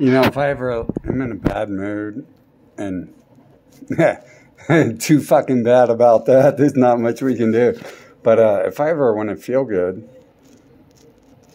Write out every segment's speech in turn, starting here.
You know, if I ever am in a bad mood and too fucking bad about that, there's not much we can do. But uh, if I ever want to feel good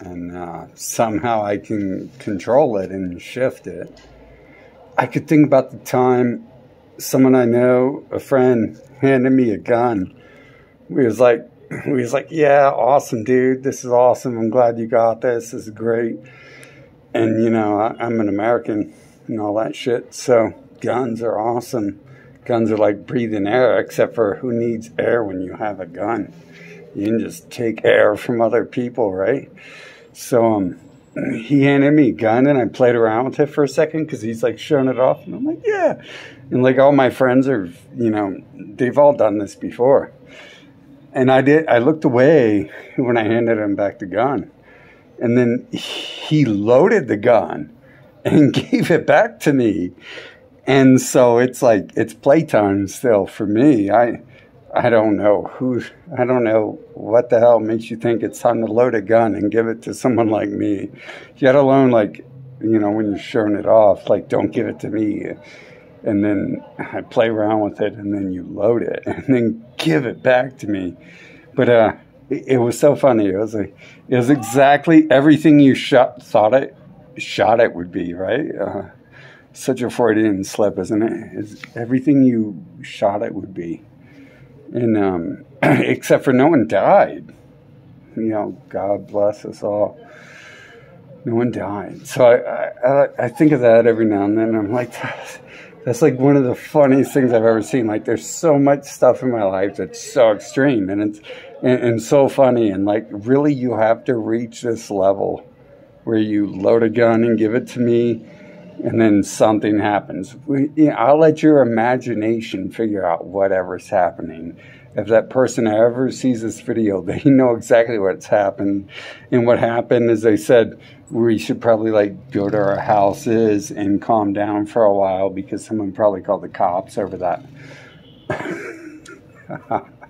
and uh, somehow I can control it and shift it, I could think about the time someone I know, a friend, handed me a gun. We was like, we was like, yeah, awesome, dude. This is awesome. I'm glad you got this. This is great and you know I, I'm an American and all that shit. So guns are awesome. Guns are like breathing air, except for who needs air when you have a gun? You can just take air from other people, right? So um, he handed me a gun and I played around with it for a second because he's like showing it off, and I'm like, yeah. And like all my friends are, you know, they've all done this before. And I did. I looked away when I handed him back the gun and then he loaded the gun and gave it back to me. And so it's like it's playtime still for me. I I don't know who I don't know what the hell makes you think it's time to load a gun and give it to someone like me. Yet alone like you know when you're showing it off, like don't give it to me. And then I play around with it and then you load it and then give it back to me. But uh it was so funny. It was like it was exactly everything you shot thought it shot it would be. Right? Uh, such a Freudian slip, isn't it? It's everything you shot it would be, and um, except for no one died. You know, God bless us all. No one died. So I, I, I think of that every now and then. I'm like, that's like one of the funniest things I've ever seen. Like, there's so much stuff in my life that's so extreme, and it's and, and so funny. And like, really, you have to reach this level where you load a gun and give it to me, and then something happens. We, you know, I'll let your imagination figure out whatever's happening. If that person ever sees this video, they know exactly what's happened. And what happened is they said, we should probably like go to our houses and calm down for a while because someone probably called the cops over that.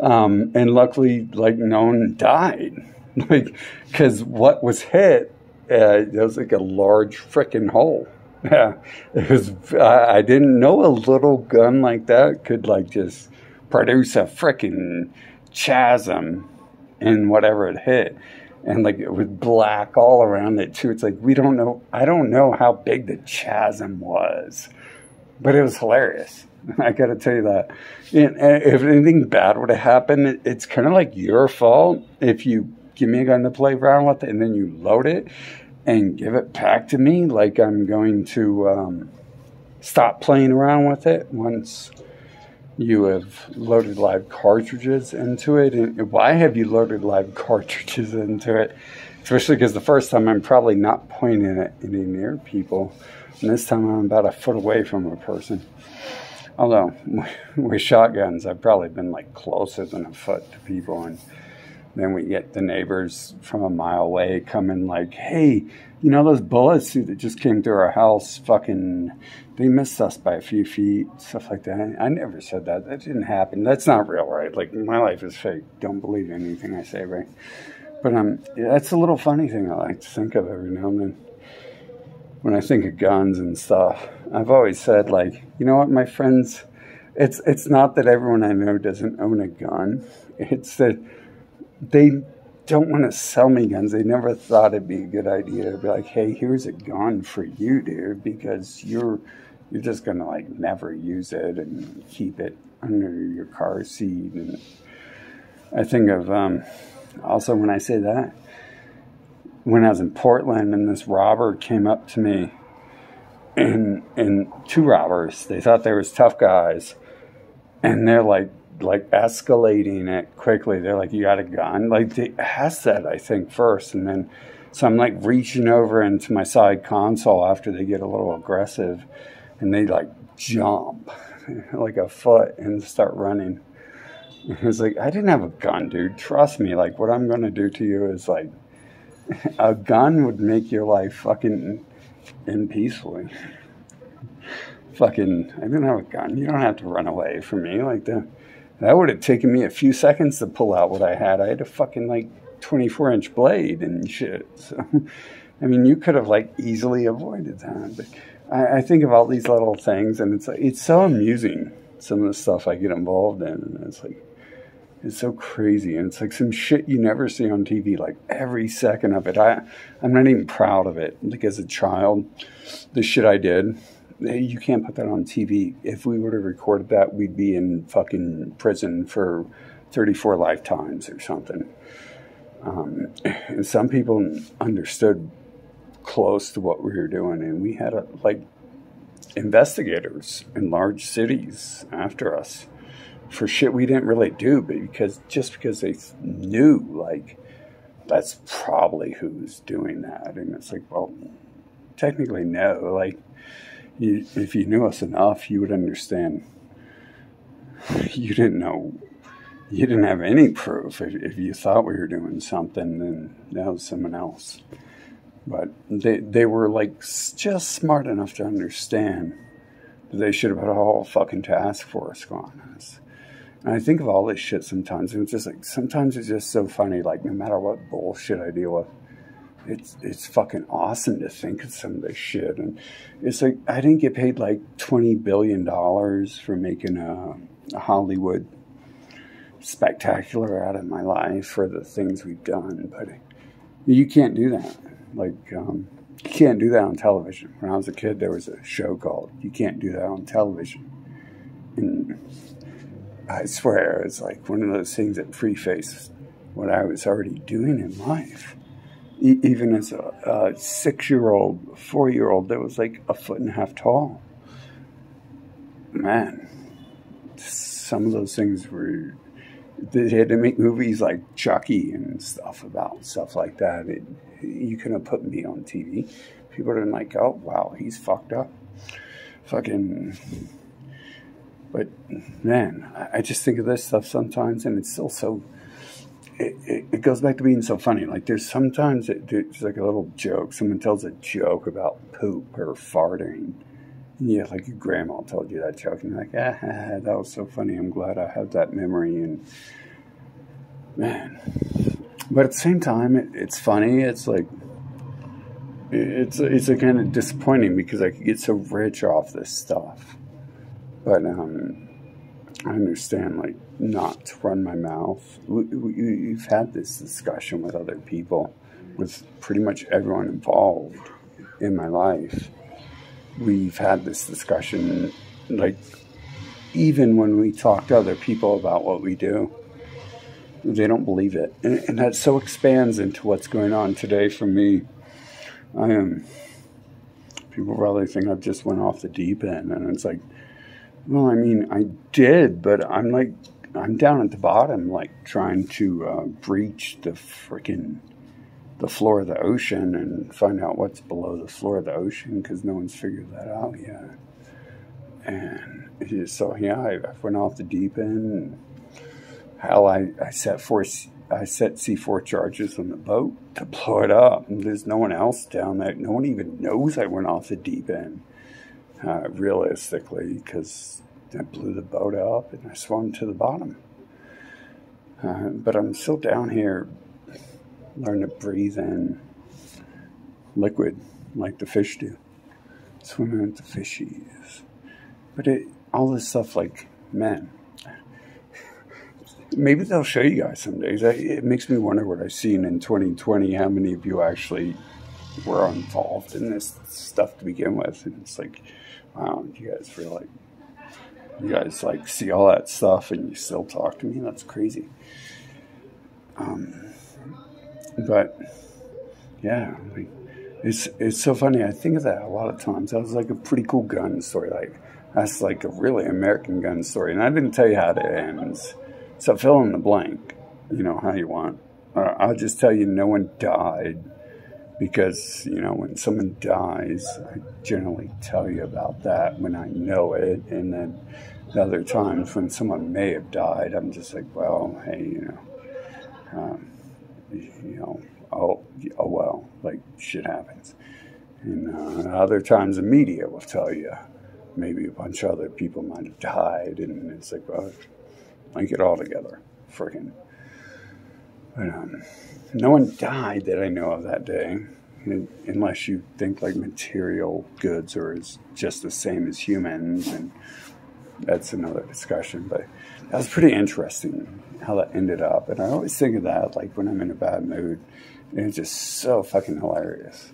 Um, and luckily, like no one died, like because what was hit, uh, it was like a large freaking hole. Yeah, it was. I, I didn't know a little gun like that could like just produce a freaking chasm in whatever it hit and like it was black all around it too. It's like we don't know. I don't know how big the chasm was, but it was hilarious. I got to tell you that. And if anything bad would have happened, it's kind of like your fault if you give me a gun to play around with and then you load it and give it back to me. Like I'm going to um, stop playing around with it once you have loaded live cartridges into it. And why have you loaded live cartridges into it? Especially because the first time I'm probably not pointing it any near people. And this time I'm about a foot away from a person. Although with shotguns, I've probably been like closer than a foot to people, and then we get the neighbors from a mile away coming like, "Hey, you know those bullets that just came through our house? Fucking, they missed us by a few feet, stuff like that." I never said that. That didn't happen. That's not real, right? Like my life is fake. Don't believe anything I say, right? But um, that's a little funny thing I like to think of every now and then when I think of guns and stuff, I've always said like, you know what, my friends, it's it's not that everyone I know doesn't own a gun. It's that they don't want to sell me guns. They never thought it'd be a good idea to be like, hey, here's a gun for you, dude, because you're you're just gonna like never use it and keep it under your car seat. And I think of um, also when I say that, when I was in Portland and this robber came up to me and and two robbers, they thought they was tough guys and they're like like escalating it quickly. They're like, You got a gun? Like they asked that I think first and then so I'm like reaching over into my side console after they get a little aggressive and they like jump like a foot and start running. And it's like, I didn't have a gun, dude. Trust me. Like, what I'm going to do to you is like a gun would make your life fucking end peacefully. fucking, I didn't have a gun. You don't have to run away from me like that. That would have taken me a few seconds to pull out what I had. I had a fucking like 24 inch blade and shit. So, I mean, you could have like easily avoided that. But I, I think of all these little things, and it's like it's so amusing. Some of the stuff I get involved in, and it's like it's so crazy, and it's like some shit you never see on TV. Like every second of it, I I'm not even proud of it. Like as a child, the shit I did, you can't put that on TV. If we would have recorded that, we'd be in fucking prison for 34 lifetimes or something. Um, and some people understood close to what we were doing, and we had a, like investigators in large cities after us for shit we didn't really do, but because just because they knew like that's probably who's doing that, and it's like, well, technically no. Like, you, if you knew us enough, you would understand. You didn't know. You didn't have any proof. If, if you thought we were doing something, then that was someone else. But they they were like just smart enough to understand that they should have had a whole fucking task force on us. And I think of all this shit sometimes, and it's just like sometimes it's just so funny. Like no matter what bullshit I deal with, it's it's fucking awesome to think of some of this shit. And it's like I didn't get paid like twenty billion dollars for making a, a Hollywood spectacular out of my life for the things we've done, but you can't do that. Like um, you can't do that on television. When I was a kid, there was a show called "You Can't Do That on Television," and I swear it's like one of those things that prefaced what I was already doing in life. E- even as a, a six-year-old, four-year-old that was like a foot and a half tall. Man, some of those things were. They had to make movies like Chucky and stuff about stuff like that. It, you couldn't have put me on TV. People are like, oh wow, he's fucked up. Fucking but man, I just think of this stuff sometimes, and it's still so. It, it, it goes back to being so funny. Like there's sometimes it, it's like a little joke. Someone tells a joke about poop or farting. And yeah, like your grandma told you that joke, and you're like, ah, that was so funny. I'm glad I have that memory. And man, but at the same time, it, it's funny. It's like it's it's a kind of disappointing because I could get so rich off this stuff but um, I understand like not to run my mouth. We, we, you've had this discussion with other people, with pretty much everyone involved in my life. We've had this discussion, like even when we talk to other people about what we do, they don't believe it, and, and that so expands into what's going on today for me. I am. People probably think I've just went off the deep end, and it's like well, I mean, I did, but I'm like, I'm down at the bottom, like trying to uh, breach the freaking the floor of the ocean and find out what's below the floor of the ocean because no one's figured that out yet. And so yeah, I, went off the deep end. hell, I, I set four I set C4 charges on the boat to blow it up. And there's no one else down there. No one even knows I went off the deep end uh, realistically, because I blew the boat up and I swam to the bottom. Uh, but I'm still down here learning to breathe in liquid like the fish do, swimming with the fishies. But it, all this stuff, like, man, maybe they'll show you guys some days. It makes me wonder what I've seen in 2020, how many of you actually were involved in this stuff to begin with. And it's like, wow, you guys like you guys like see all that stuff and you still talk to me. That's crazy. Um, but yeah, like, it's it's so funny. I think of that a lot of times. That was like a pretty cool gun story. Like that's like a really American gun story. And I didn't tell you how it ends. So fill in the blank. You know how you want. Uh, I'll just tell you, no one died because you know when someone dies i generally tell you about that when i know it. And then the other times when someone may have died i'm just like well hey you know um, you know oh, oh well like shit happens. And uh, other times the media will tell you maybe a bunch of other people might have died. And it's like well link it all together freaking But um, no one died that I know of that day, unless you think like material goods are just the same as humans, and that's another discussion. But that was pretty interesting how that ended up, and I always think of that like when I'm in a bad mood, and it's just so fucking hilarious.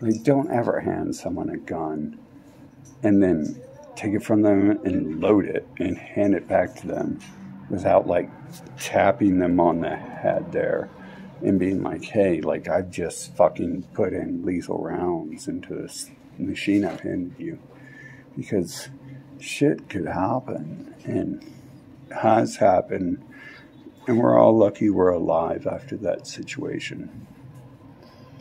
Like, don't ever hand someone a gun and then take it from them and load it and hand it back to them without like tapping them on the head there and being like, hey, like I've just fucking put in lethal rounds into this machine I've handed you. Because shit could happen and has happened. And we're all lucky we're alive after that situation.